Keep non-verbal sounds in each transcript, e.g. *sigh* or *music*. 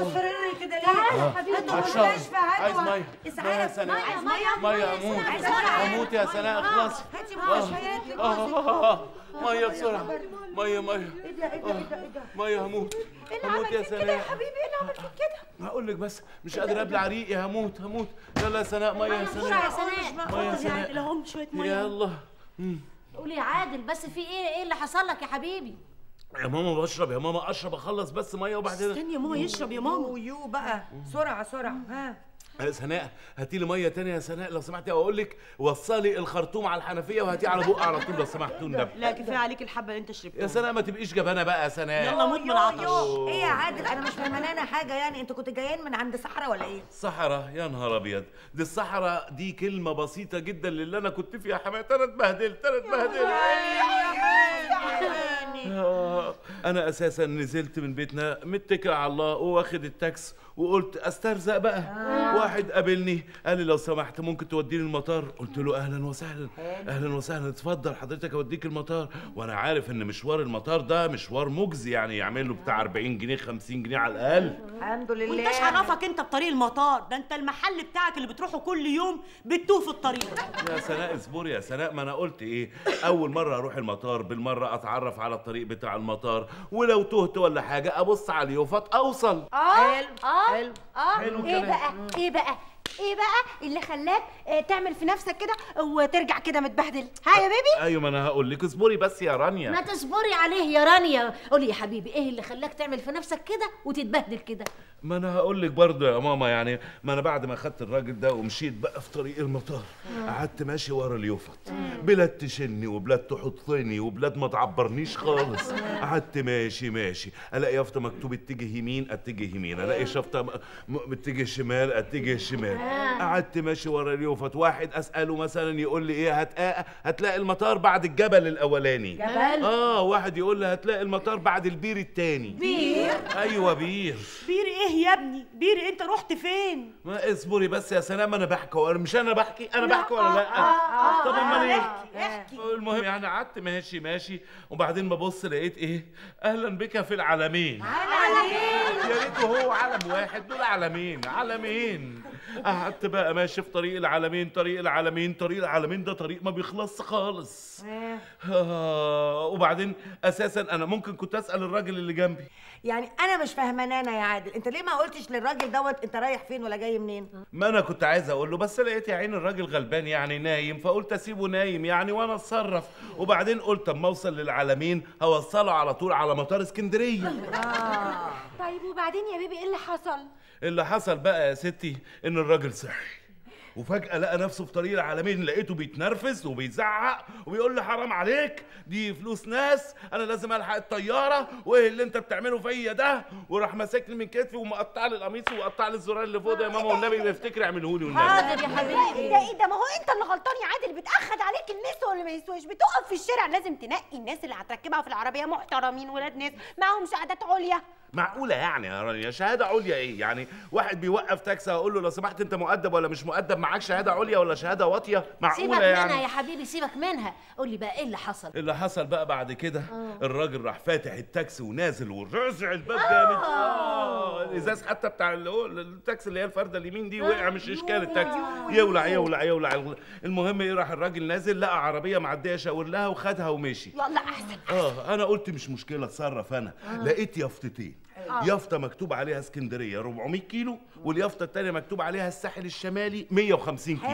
مصفرين كده ليه؟ تعالى يا حبيبي. مستشفى عايز مية. اسعاف. يا سناء. عايز هموت. عايز مية. هموت يا سناء، اخلصي. هاتي آه. آه. إيه ده إيه ده إيه ده إيه ده؟ مية هموت هموت يا سناء يا حبيبي إيه اللي عمل فيك كده؟ هقول لك بس مش قادر ابلع ريقي هموت هموت يلا يا سناء مية يا سناء بسرعة يا سناء. لهم شوية يلا قولي عادل بس في إيه إيه اللي حصل لك يا حبيبي يا ماما بشرب يا ماما اشرب اخلص بس ميه وبعدين استني يا ماما يشرب يا ماما. ويو بقى. سرعة سرعة. ها. يا سناء هاتي لي ميه تانية يا سناء لو سمحتي واقول لك وصلي الخرطوم على الحنفية وهاتيه على بقى على طول لو سمحتوا النبي لا كفاية عليك الحبة اللي انت شربتها. يا سناء ما تبقيش جبانة بقى يا سناء. يلا موت من العطش يو. إيه يا عادل؟ أنا مش فاهمانه حاجة يعني. أنتوا كنتوا جايين من عند صحراء ولا إيه؟ صحراء يا نهار أبيض. دي الصحراء دي كلمة بسيطة جدا للي أنا كنت فيها. يا حماتي أنا اتبهدلت أنا اتبهدلت. آه، أنا أساسا نزلت من بيتنا متكل على الله واخد التاكس وقلت أسترزق بقى. واحد قابلني قال لي لو سمحت ممكن توديني المطار؟ قلت له أهلا وسهلا. أهلا وسهلا. اتفضل حضرتك أوديك المطار. وأنا عارف إن مشوار المطار ده مشوار مجزي يعني يعمل له بتاع 40 جنيه 50 جنيه على الأقل. الحمد لله. وانتش عرفك أنت بطريق المطار؟ ده أنت المحل بتاعك اللي بتروحه كل يوم بتتوه في الطريق. يا سناء اصبري يا سناء ما أنا قلت إيه؟ أول مرة أروح المطار بالمرة أتعرف على الطريق بتاع المطار. ولو تهت ولا حاجة أبص على اليوفط أوصل. آه آه حلو. آه. حلو إيه. بقى؟ إيه بقى؟ إيه بقى اللي خلاك آه، تعمل في نفسك كده وترجع كده متبهدل؟ ها يا بيبي؟ أيوه ما أنا هقول لك. اصبري بس يا ما رانيا تصبري عليه يا رانيا. قولي يا حبيبي إيه اللي خلاك تعمل في نفسك كده وتتبهدل كده؟ ما أنا هقول لك برضه يا ماما يعني ما أنا بعد ما خدت الراجل ده ومشيت بقى في طريق المطار قعدت ماشي ورا اليوفط. بلاد تشيلني وبلاد تحطني وبلاد ما تعبرنيش خالص. قعدت ماشي ماشي. ألاقي يافطة مكتوب اتجه يمين أتجه يمين. ألاقي يافطة اتجه شمال أتجه شمال. قعدت ماشي ورا اليوفط. واحد أسأله مثلا يقول لي إيه هت... هتلاقي المطار بعد الجبل الأولاني. جبل؟ آه واحد يقول لي هتلاقي المطار بعد البير التاني. بير؟ أيوه بير. بير إيه؟ يا ابني؟ بير أنت رحت فين؟ ما اصبري بس يا سلام أنا بحكي ولا مش أنا بحكي أنا بحكي ولا لأ؟ طب أمال إيه؟ المهم يعني قعدت ماشي ماشي. وبعدين ببص لقيت إيه؟ أهلا بك في العالمين. يا ريته هو علم واحد دول علمين علمين قعدت بقى ماشي في طريق العالمين طريق العالمين طريق العالمين. ده طريق ما بيخلص خالص. آه وبعدين أساسا أنا ممكن كنت أسأل الراجل اللي جنبي. يعني أنا مش فاهمانه يا عادل. أنت ليه ما قلتش للراجل دوت أنت رايح فين ولا جاي منين؟ ما أنا كنت عايز أقول له بس لقيت يا عين الراجل غلبان يعني نايم فقلت أسيبه نايم يعني وأنا أتصرف. وبعدين قلت اما أوصل للعالمين هوصله على طول على مطار اسكندرية. طيب وبعدين يا بيبي إيه اللي حصل؟ اللي حصل بقى يا ستي إن الراجل صحي. وفجأة لقى نفسه في طريق العالمين لقيته بيتنرفز وبيزعق وبيقول لي حرام عليك دي فلوس ناس أنا لازم ألحق الطيارة وإيه اللي أنت بتعمله فيا ده؟ وراح ماسكني من كتفي ومقطع لي القميص وقطع لي الزرار اللي فوق ده يا ماما والنبي بيفتكر اعمله لي والنبي. حاضر يا حبيبي. إيه ده إيه ده؟ ما هو أنت اللي غلطان يا عادل بتأخد عليك الناس واللي ما يسواش بتقف في الشارع لازم تنقي الناس اللي هتركبها في العربية محترمين ولاد ناس معاهم شهادات عليا. معقولة يعني يا رانيا شهادة عليا إيه؟ يعني واحد بيوقف تاكسي هقول له لو سمحت أنت مؤدب ولا مش مؤدب معاك شهادة عليا ولا شهادة واطية؟ سيبك معقولة منها يعني؟ يا حبيبي سيبك منها قولي بقى إيه اللي حصل اللي حصل بقى بعد كده الراجل راح فاتح التاكسي ونازل ورزع الباب جامد آه الإزاز حتى بتاع اللي هو التاكسي اللي هي الفردة اليمين دي وقع مش إشكال التاكسي يولع يولع يولع. المهم إيه راح الراجل نازل لقى عربية معدية شاور لها وخدها ومشي. يلا أحسن آه أنا قلت مش مشكلة أتصرف أنا. لقيت يافطتين. يافطة مكتوب عليها اسكندرية 400 كيلو واليافطة الثانية مكتوب عليها الساحل الشمالي 150 كيلو.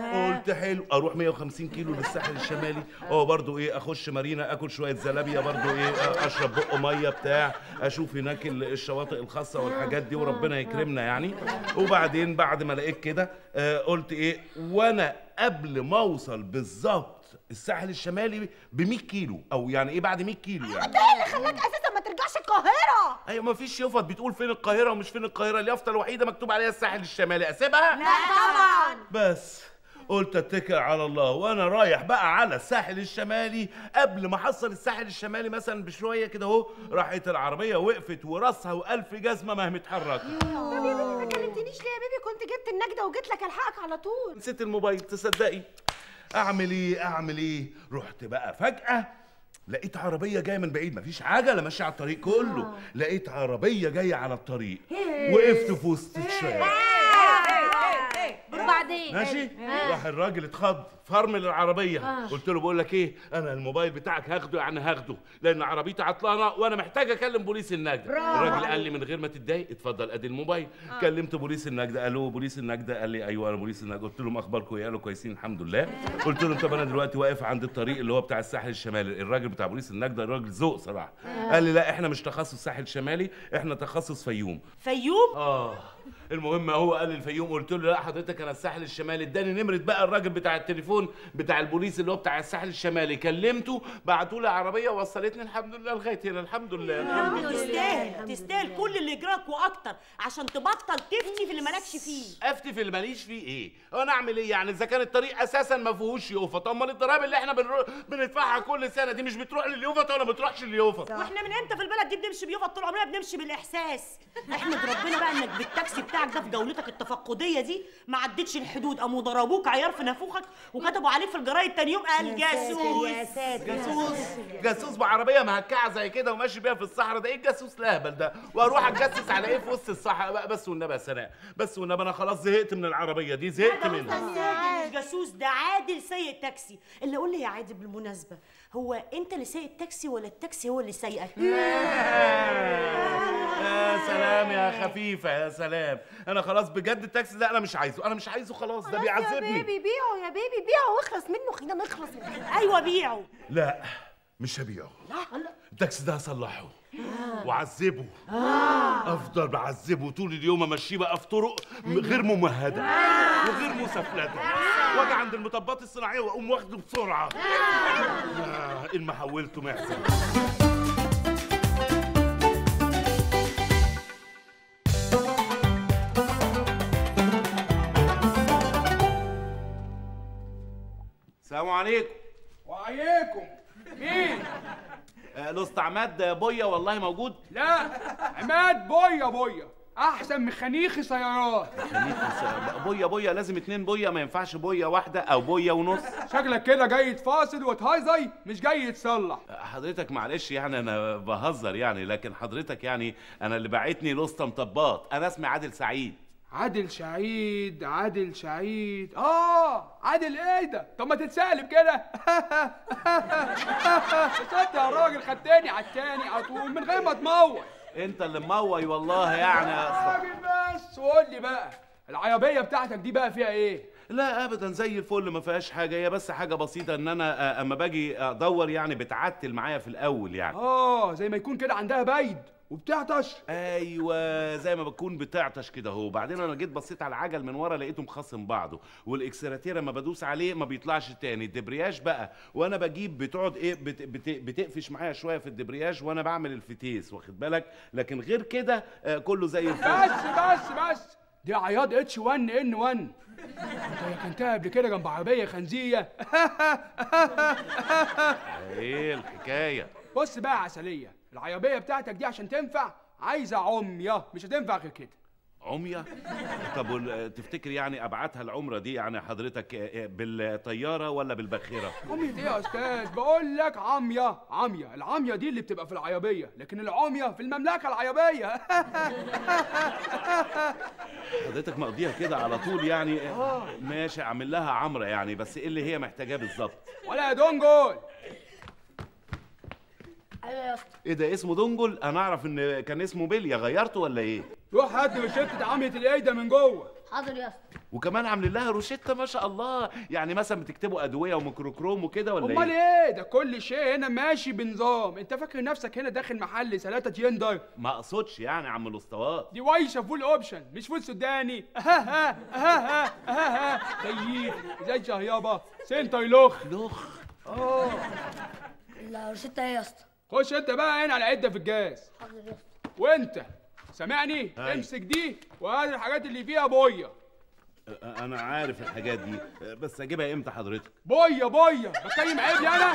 قلت حلو أروح 150 كيلو للساحل الشمالي. آه برضو إيه أخش مارينا آكل شوية زلابيا برضو إيه أشرب بق مية بتاع أشوف هناك ال- الشواطئ الخاصة والحاجات دي وربنا يكرمنا يعني. وبعدين بعد ما لقيت كده آه قلت إيه وأنا قبل ما أوصل بالظبط الساحل الشمالي ب 100 كيلو أو يعني إيه بعد 100 كيلو يعني. انت إيه اللي خلاك أساسا ما ترجعش القاهرة. أيوه ما فيش يافط بتقول فين القاهرة ومش فين القاهرة اليافطة الوحيدة مكتوب عليها الساحل الشمالي أسيبها؟ لا طبعا. بس. قلت اتكل على الله. وأنا رايح بقى على الساحل الشمالي. قبل ما احصل الساحل الشمالي مثلا بشوية كده أهو راحت العربية وقفت وراسها وألف جزمة ما هي متحركة. طب يا بيبي ما كلمتنيش ليه يا بيبي كنت جبت النجدة وجيت لك ألحقك على طول. نسيت الموبايل تصدقي. أعمل إيه؟ أعمل إيه؟ رحت بقى فجأة لقيت عربية جاية من بعيد. مفيش عجله ماشيه على الطريق كله. لقيت عربية جاية على الطريق. وقفت في وسط الشارع. وبعدين؟ ماشي؟ راح الراجل اتخض فرمل العربية. قلت له بقول لك إيه أنا الموبايل بتاعك هاخده يعني هاخده لأن عربيتي عطلانة وأنا محتاج أكلم بوليس النجده الراجل قال لي من غير ما تتضايق اتفضل أدي الموبايل. كلمت بوليس النجده ألو بوليس النجده قال لي أيوه أنا بوليس النجده قلت لهم أخباركم إيه؟ قالوا كويسين الحمد لله. قلت لهم طب أنا دلوقتي واقف عند الطريق اللي هو بتاع الساحل الشمالي. الراجل بتاع بوليس النجده راجل ذوق صراحة. قال لي لا إحنا مش تخصص ساحل شمالي إحنا تخصص فيوم. فيوم؟ آه. المهم هو قال الفيوم قلت له لا حضرتك أنا الساحل الشمالي. اداني نمرة بقى الراجل بتاع التليفون بتاع البوليس اللي هو بتاع الساحل الشمالي. كلمته بعتوا لي عربيه وصلتني الحمد لله لغاية هنا. الحمد لله. الحمد لله. تستاهل تستاهل كل اللي يجرالك وأكتر عشان تبطل تفتي في اللي مالكش فيه. أفتي في اللي ماليش فيه إيه؟ هو أنا أعمل إيه يعني؟ إذا كان الطريق أساسا ما فيهوش يوفط طب امال الضرايب اللي إحنا بنرو... بندفعها كل سنة دي مش بتروح لليوفط ولا ما بتروحش لليوفط وإحنا من إمتى في البلد دي بنمشي بيوفط طول عمرنا بنمشي بالإحساس. إحمد ربنا بقى إنك بالتاكسي بتاعك ده في جولتك التفقدية دي؟ ما عدتش الحدود قاموا ضربوك عيار في نافوخك وكتبوا عليك في الجرايد تاني يوم. قال يا جاسوس. ساتر جاسوس جاسوس بعربية مهكعة زي كده وماشي بيها في الصحراء ده. إيه الجاسوس الاهبل ده؟ وأروح أتجسس على إيه في وسط الصحراء؟ بس والنبي يا سناء بس والنبي أنا خلاص زهقت من العربية دي زهقت منها. الجاسوس ده عادل سايق تاكسي. اللي قول لي يا عادل بالمناسبة هو أنت اللي سايق التاكسي ولا التاكسي هو اللي سايقك؟ يا سلام يا خفيفة يا سلام. أنا خلاص بجد التاكسي ده أنا مش عايزه أنا مش عايزه خلاص ده بيعذبني. بيبي بيعه يا بيبي بيعه واخلص منه خلينا نخلص منه. أيوه بيعه. لا. مش هبيعه. التاكسي ده هصلحه. وأعذبه. أفضل بعذبه طول اليوم أمشيه بقى في طرق م- غير ممهدة وغير مسفلته واجي عند المطبات الصناعية وأقوم واخده بسرعة. آه، ان ما حولته معزه السلام عليكم. وعليكم. مين؟ آه، الاسطى عماد بويا والله موجود. لا عماد بويا بويا. أحسن من خنيخي سيارات. بويا بويا. لازم اتنين بويا. ما ينفعش بويا واحدة أو بويا ونص. شكلك كده جاي تفاصل وتهايزي مش جاي تصلح حضرتك معلش يعني أنا بهزر يعني لكن حضرتك يعني أنا اللي بعتني الاسطى مطبات أنا اسمي عادل سعيد. عادل سعيد عادل سعيد. آه عادل إيه ده؟ طب ما تتسألب كده. *laughs* صدق يا راجل خدتني على التاني على طول من غير ما تموت. انت اللي موي والله يعني يا راجل بس وقول لي بقى العربيه بتاعتك دي بقى فيها إيه؟ لا ابدا زي الفل ما فيهاش حاجة. هي بس حاجة بسيطة إن أنا آه، أما باجي أدور يعني بتعتل معايا في الأول يعني. آه زي ما يكون كده عندها برد وبتعطس. أيوه زي ما بتكون بتعطس كده أهو. وبعدين أنا جيت بصيت على العجل من ورا لقيته مخصم بعضه. والاكسلاتير لما بدوس عليه ما بيطلعش تاني. الدبرياج بقى وأنا بجيب بتقعد إيه بت بت بتقفش معايا شوية في الدبرياج وأنا بعمل الفتيس واخد بالك؟ لكن غير كده آه، كله زي الفل. بس بس بس. دي عياط اتش 1 ان 1 انت ركنتها قبل كده جنب عربية خنزيه إيه الحكاية؟ بص بقى يا عسلية العيابيه بتاعتك دي عشان تنفع عايزة عمية مش هتنفع غير كده. عمية؟ طب تفتكر يعني أبعتها العمرة دي يعني حضرتك آه، آه، بالطيارة ولا بالباخرة؟ عمية إيه يا أستاذ بقول لك عمية عمية العمية دي اللي بتبقى في العيابيه لكن العمية في المملكة العيابيه حضرتك مقضيها كده على طول يعني؟ آه، ماشي أعمل لها عمرة يعني بس إيه اللي هي محتاجاه بالظبط؟ ولا يا دونجول أيوه يا اسطى إيه ده اسمه دنجل؟ أنا أعرف إن كان اسمه بليا غيرته ولا إيه؟ روح هات روشتة عمية الايده من جوه. حاضر يا اسطى وكمان عاملين لها روشتة ما شاء الله. يعني مثلا بتكتبوا أدوية وميكروكروم وكده ولا أمال إيه؟ إيه؟ ده كل شيء هنا ماشي بنظام. أنت فاكر نفسك هنا داخل محل سلاتة يندر؟ ما أقصدش يعني يا عم الاسطوات دي وايشه فول اوبشن مش فول سوداني. أها ها أها ها أها ها زي شهيابه سنتر لخ لخ آه. الروشته إيه يا اسطى خش أنت بقى هنا على عدة في الجاز. حاضر يا اسطى وأنت؟ سامعني. امسك دي وهات الحاجات اللي فيها بويه أنا عارف الحاجات دي بس أجيبها إمتى حضرتك؟ بويه بويه بكلم عيب أنا؟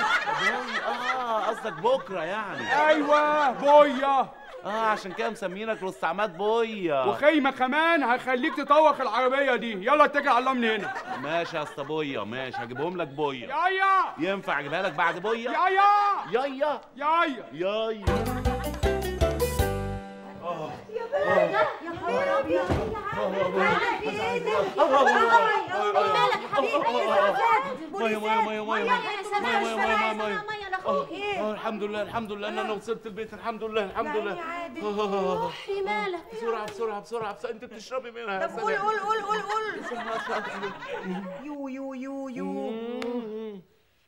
آه قصدك بكرة يعني. أيوه بويه آه عشان كده مسمينك رستعمات بويا. وخيمة كمان هخليك تطوق العربية دي. يلا اتكل على الله من هنا. ماشي يا اسطى بويا ماشي. هجيبهم لك بويا. يايا. ينفع أجيبها لك بعد بويا؟ يايا. يايا. يايا. يايا. ميه ميه ميه ميه ميه ميه ميه الحمد لله الحمد لله ان أنا وصلت البيت الحمد لله الحمد لله. روحي مالك بسرعة بسرعة بسرعة انت بتشربي منها يا طب قول قول قول قول قول يو يو يو يو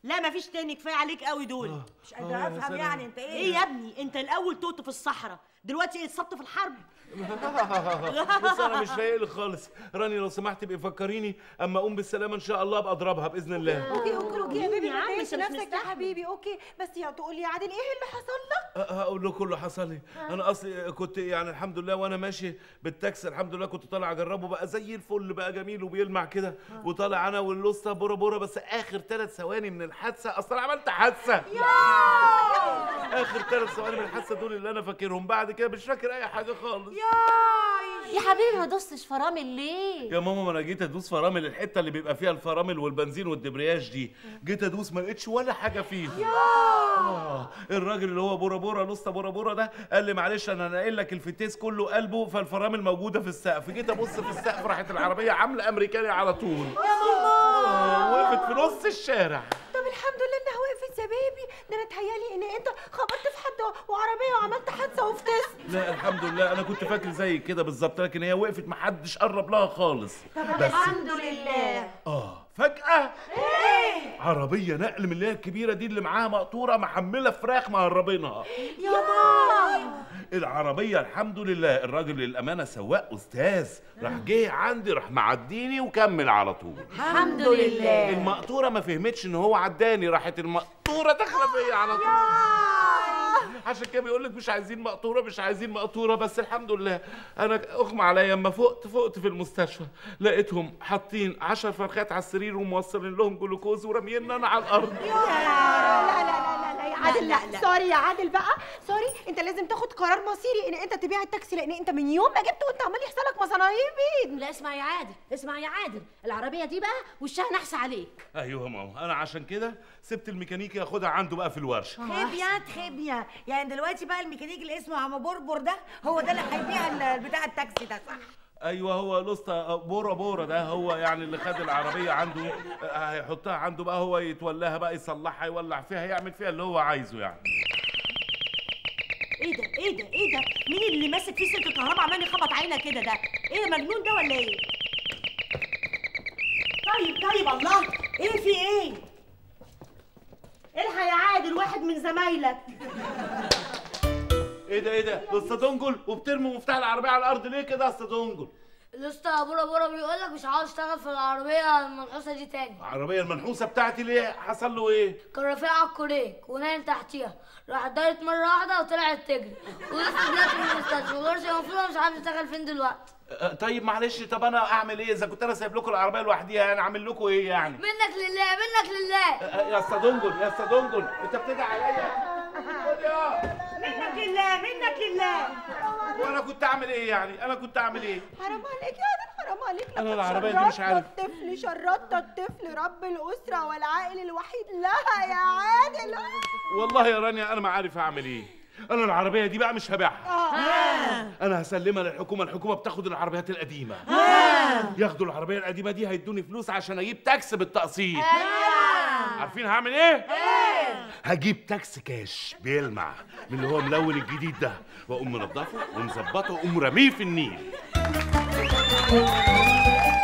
لا مفيش تاني كفاية عليك قوي دول. مش قادره أفهم يعني أنت إيه؟ إيه يا ابني؟ أنت الأول توت في الصحراء. دلوقتي اتصبت في الحرب؟ *laughs* بص أنا مش فايق لك خالص. راني لو سمحت ابقي فكريني أما أقوم بالسلامة إن شاء الله أبقى أضربها بإذن الله. okay okay okay يا baby يا ما تضايقش نفسك يا. حبيبي. okay بس يا تقول لي يا عادل إيه اللي حصل لك؟ أه، هقول لكم اللي حصل لي. أنا أصلي كنت يعني الحمد لله وأنا ماشي بالتاكسي الحمد لله كنت طالع أجربه بقى زي الفل بقى جميل وبيلمع كده. وطالع أنا واللوسته بورا بورا بس آخر ثلاث ثواني من الحادثة. أصلا عملت حادثة. آخر ثلاث ثواني من الحادثة دول اللي أنا فاكرهم. بعد كده مش فاكر أي حاجة خالص. يا حبيبي ما دوستش فرامل ليه؟ يا ماما ما أنا جيت أدوس فرامل الحتة اللي بيبقى فيها الفرامل والبنزين والدبرياج دي. جيت أدوس ما لقيتش ولا حاجة فيها. آه الراجل اللي هو بورا بورا لسه بورا بورا ده قال لي معلش أنا ناقل لك الفتيس كله قلبه فالفرامل موجودة في السقف. جيت أبص في السقف راحت العربية عاملة أمريكاني على طول. آه وقفت في نص الشارع. طب الحمد لله إنها وقفت يا بيبي. ده أنا اتهيألي إن أنت وفتست لا الحمد لله. أنا كنت فاكر زي كده بالظبط لكن هي وقفت محدش قرب لها خالص. بس. الحمد لله. آه فجأة. إيه؟ عربية نقل من اللي هي الكبيرة دي اللي معاها مقطورة محملة فراخ مهربينها. يا ماما. العربية الحمد لله الراجل للأمانة سواق أستاذ راح جه عندي راح معديني وكمل على طول. الحمد لله. المقطورة ما فهمتش إن هو عداني راحت المقطورة داخلة فيا على طول. عشان كده بيقول لك مش عايزين مقطورة مش عايزين مقطورة بس الحمد لله. أنا أغمى عليا أما فقت فقت في المستشفى. لقيتهم حاطين 10 فرخات على السرير وموصلين لهم جلوكوز وراميين أنا على الأرض. لا لا عادل لا, لا، لا. sorry يا عادل بقى. sorry انت لازم تاخد قرار مصيري ان انت تبيع التاكسي لأن انت من يوم ما جبته وانت عمال يحصل لك مصايب لا اسمع يا عادل اسمع يا عادل. العربية دي بقى وشها نحس عليك. أيوه ماما. أنا عشان كده سبت الميكانيكي ياخدها عنده بقى في الورشة. خبية خبية يعني دلوقتي بقى الميكانيكي اللي اسمه عم بربر ده هو ده اللي هيبيع بتاع التاكسي ده صح؟ أيوه هو لسطى بورا بورا ده هو يعني اللي خد العربية عنده هيحطها عنده بقى هو يتولاها بقى يصلحها يولع فيها يعمل فيها اللي هو عايزه يعني. إيه ده؟ إيه ده؟ إيه ده؟ مين اللي ماسك فيه سلك الكهرباء عمال يخبط عينك كده ده؟ إيه ده مجنون ده ولا إيه؟ طيب طيب الله إيه في إيه؟ الحق يا عادل واحد من زمايلك. إيه ده إيه ده؟ لسه دنجل وبترمي مفتاح العربية على الأرض ليه كده يا اسطى دنجل لسه بورا بورا بيقول لك مش عاوز اشتغل في العربية المنحوسة دي تاني. العربية المنحوسة بتاعتي ليه؟ حصل له إيه؟ كان رافع على الكوريك ونايم تحتيها راحت دارت مرة واحدة وطلعت تجري. ولسه دلوقتي في المستشفى وغيرش المفروض مش عارف يشتغل فين دلوقتي. آه، طيب معلش طب أنا أعمل إيه؟ إذا كنت أنا سايب لكم العربية لوحديها يعني أعمل لكم إيه يعني؟ منك لله منك لله. آه، يا اسطى دنجل يا اسطى دنجل أنت بتدعي عليا؟ خد *laughs* يا. منك لله منك لله. وأنا كنت أعمل إيه يعني؟ أنا كنت أعمل إيه؟ حرام عليك يا عادل حرام عليك. أنا لقد العربية دي مش شردت عارف. الطفل شردت الطفل رب الأسرة والعائل الوحيد. لها يا عادل. والله يا رانيا أنا ما عارف أعمل إيه. أنا العربية دي بقى مش هبيعها. أنا هسلمها للحكومة الحكومة بتاخد العربيات القديمة. ياخدوا العربية القديمة دي هيدوني فلوس عشان أجيب تاكسي بالتقسيط. عارفين هعمل إيه؟ هجيب تاكسي كاش بيلمع من اللي هو ملون الجديد ده. واقوم منضفه ومظبطه وأقوم راميه في النيل.